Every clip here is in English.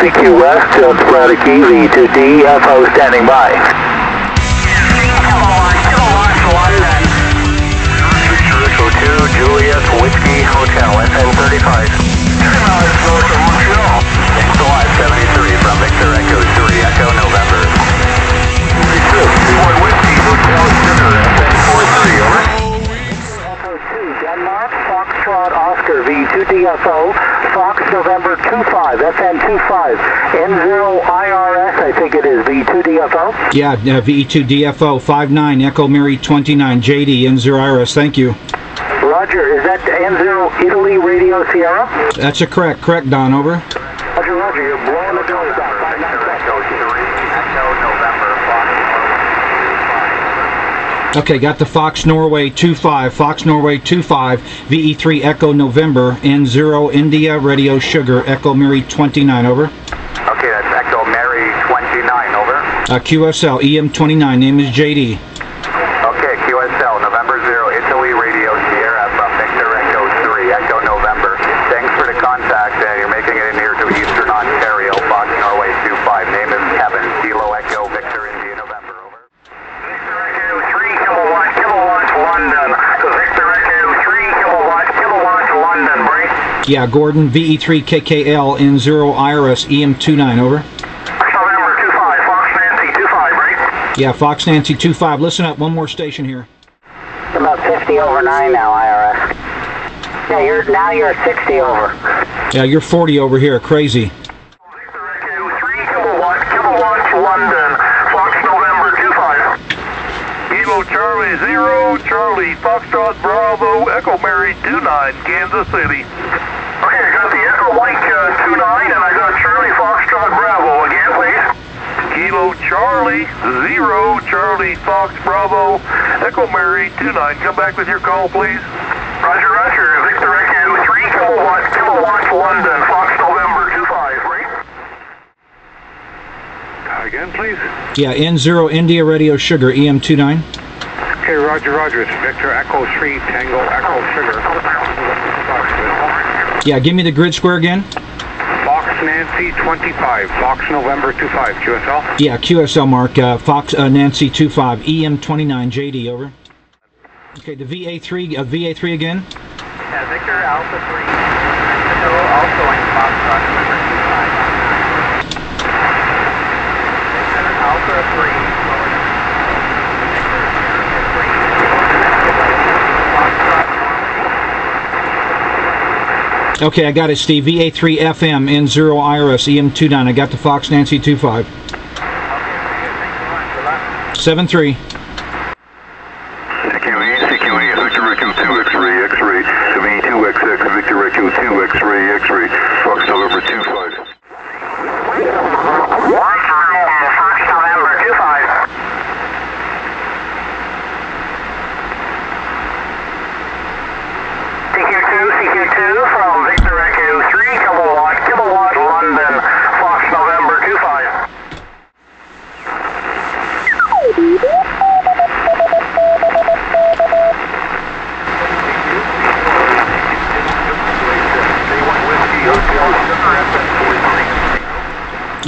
CQ West, uh, Sporadic V2D, FO standing by. Echo 2, Juliet, Whiskey, Hotel, FN 35. Think it is V2DFO. Yeah, uh, VE2 DFO 59 Echo Mary 29 JD N0 Iris. Thank you. Roger, is that N0 Italy Radio Sierra? That's a correct. Correct, Don. Over. Roger, Roger, you're blowing the doors out. Five nine Victor seven. Echo 3, Echo November, Fox Okay, got the Fox Norway 25, Fox Norway 25, VE3 Echo November, N0 India Radio Sugar, Echo Mary 29, over. Okay, that's Echo Mary 29, over. Uh, QSL EM29, name is JD. Okay, QSL, November 0, Italy Radio Sierra from Victor Echo 3, Echo November. Thanks for the contact. Uh, you're making it in here to Eastern Ontario, Fox Norway 25. Name is Kevin, Kilo Echo Victor India November, over. Victor Echo 3, kilowatt, kilowatt, London. Victor Echo 3, kilowatt, kilowatt, London, break. Yeah, Gordon VE3 KKL N0 IRS EM29, over. November 25, Fox Nancy 25, break. Yeah, Fox Nancy 25. Listen up, one more station here. It's About 50 over 9 now, IRS. Yeah, you're, now you're 60 over. Yeah, you're 40 over here. Crazy. Victor Echo 3 kilowatt, kilowatt, London, Fox November 25. Kilo Charlie 0, Charlie, Foxtrot Bravo, Echo Mary 29, Kansas City. Okay, I got the Echo Mike uh, 29 and I got Charlie Foxtrot Bravo. Again, please. Kilo Charlie 0, Charlie Fox Bravo, Echo Mary 29. Come back with your call, please. Roger, Roger. Victor Echo 3 kilowatt, kilowatt, London, Fox November 25, right? Again, please. Yeah, N0 India Radio Sugar EM29. Okay, Roger, Roger. It's Victor Echo 3 Tango Echo Sugar. Yeah, give me the grid square again. Fox Nancy 25, Fox November 25, QSL. Yeah, QSL mark, uh, Fox uh, Nancy 25, EM29 JD, over. Okay, the VA3, uh, VA3 again. Yeah, Victor Alpha 3. Echo also in Foxtrot number 25. Victor Alpha 3. going Foxtrot Okay, I got it, Steve. VA3 FM N0 IRS EM29. I got the Fox Nancy 25. Okay, very good. Thanks much. Good luck. 73. CQE, CQE, Victor Echo 2 X-ray, X-ray, V2XX, Victor Echo 2 X-ray, X-ray, Fox November 25. Fox November 25. CQ2, CQ2 from Victor Echo 3 kilowatt, kilowatt, London, Fox November 25.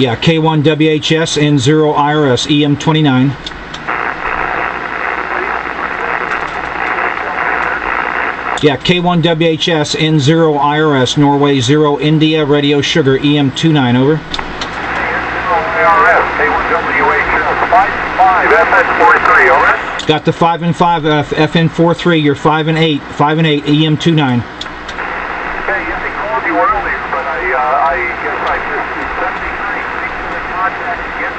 Yeah, K1 WHS N0 IRS EM29. Yeah, K1 WHS N0 IRS Norway 0 India Radio Sugar EM29, over. ARS, K1WH, 5 FN43, over. Got the 5 and 5 uh, FN43, you're 5 and 8, 5 and 8 EM29. Okay, yes, I called you earlier, but I, uh, I guess I missed you. 73, thanks for the contact again.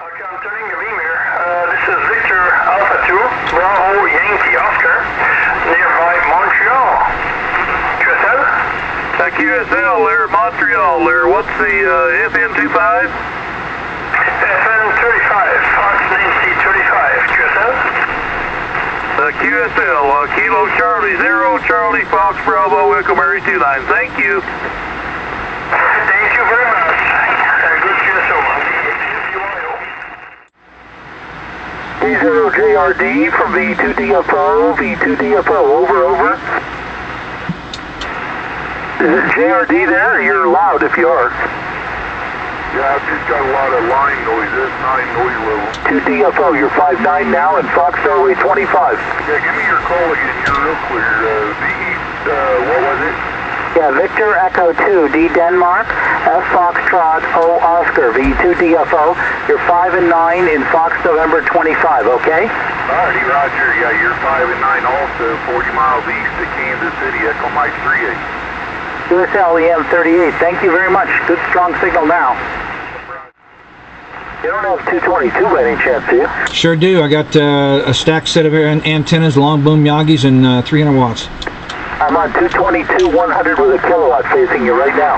Okay, I'm turning your beam here. Uh, this is Victor Alpha 2, Bravo Yankee Oscar, nearby Montreal. QSL? Uh, there, Montreal, there. What's the uh, FN25? FN35, Fox Nancy 35, QSL? Uh, QSL, uh, Kilo Charlie, Zero Charlie, Fox Bravo, Echo Mary 29. Thank you. Thank you very much. Uh, good QSL, D0JRD from V2DFO, V2DFO, over, over. Is it JRD there? You're loud if you are. Yeah, I've just got a lot of line noise. That's nine noise level. 2 DFO, you're 5'9 now in Fox Norway 25. Yeah, give me your call again. You're real clear. Uh, VE, uh, what was it? Yeah, Victor Echo 2, D Denmark, F Foxtrot, O Oscar, V2 DFO. You're 5 and 9 in Fox November 25, okay? Alrighty, Roger. Yeah, you're 5 and 9 also, 40 miles east of Kansas City. Echo Mike 38. QSL EM 38, thank you very much. Good strong signal now. You don't have 222 by any chance, do you? Sure do. I got uh, a stacked set of an- antennas, long boom Yagis, and uh, 300 watts. I'm on 222 100 with a kilowatt facing you right now.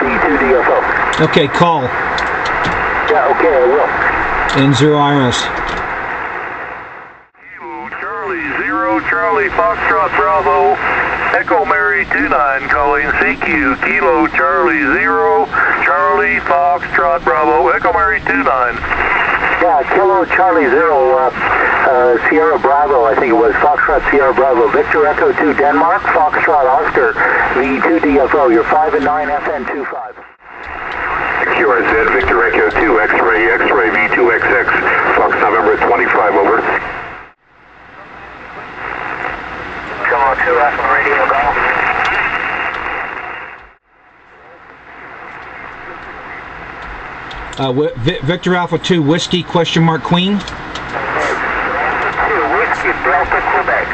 V2 DFO. Okay, call. Yeah, okay, I will. N0 IRS. Charlie Zero Charlie Foxtrot Bravo Echo Mary 29 calling CQ Kilo Charlie Zero Charlie Foxtrot Bravo Echo Mary 29 Yeah, Kilo Charlie Zero, uh, uh, Sierra Bravo, I think it was, Foxtrot Sierra Bravo, Victor Echo 2 Denmark, Foxtrot Oscar, V2 DFO, you're 5 and 9 FN 25. QRZ, Victor Echo 2, X-ray, X-ray, V2XX, Fox November 25, over. Kilo 2 FM radio, go. Uh, Victor Alpha 2, Whiskey, question mark, Queen. 2 Whiskey Delta Quebec.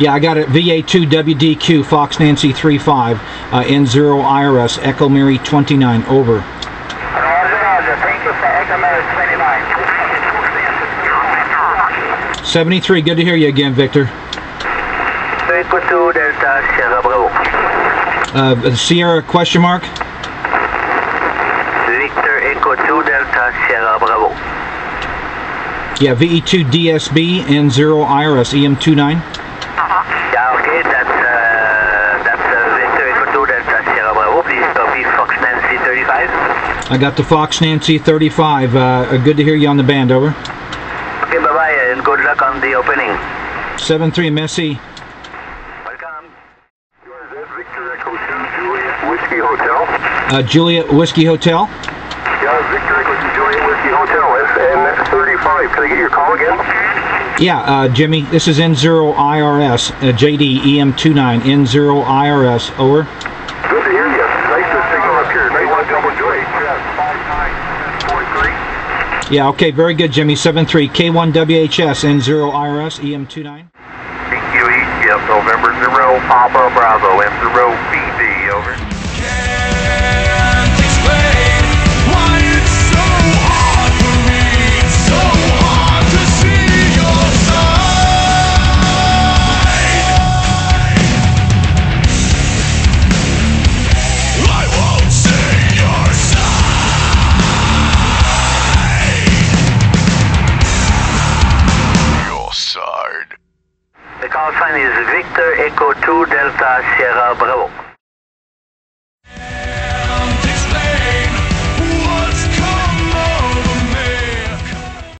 Yeah, I got it. VA2 WDQ, Fox Nancy 35, uh, N0 IRS, Echo Mary 29, over. Roger, Roger, thank you for Echo Mary 29. 73, good to hear you again, Victor. Echo 2 Delta Sierra Bravo. Uh, Sierra, question mark. Victor Echo 2 Delta Sierra Bravo. Yeah, VE2 DSB, N0 IRS, EM29. Yeah, okay, that's, uh, that's uh, Victor Echo 2 Delta Sierra Bravo. Please copy Fox Nancy 35. I got the Fox Nancy 35. Uh, good to hear you on the band, over. And good luck on the opening. 73, Messi. Welcome. Victor Echo 2, Juliet Whiskey Hotel. Uh, Juliet Whiskey Hotel. Yeah, Victor Echo 2, Juliet Whiskey Hotel, FN35. Can I get your call again? Yeah, uh, Jimmy, this is N0 IRS, uh, JD EM29, N0 IRS, over. Good to hear you. Nice to signal up here. Nice one, double joy. 5943. Yeah, okay, very good, Jimmy. 73, K1WHS, N0 IRS, EM29. CQE yes November 0 Papa Bravo M0 BB over is Victor Echo 2 Delta Sierra Bravo.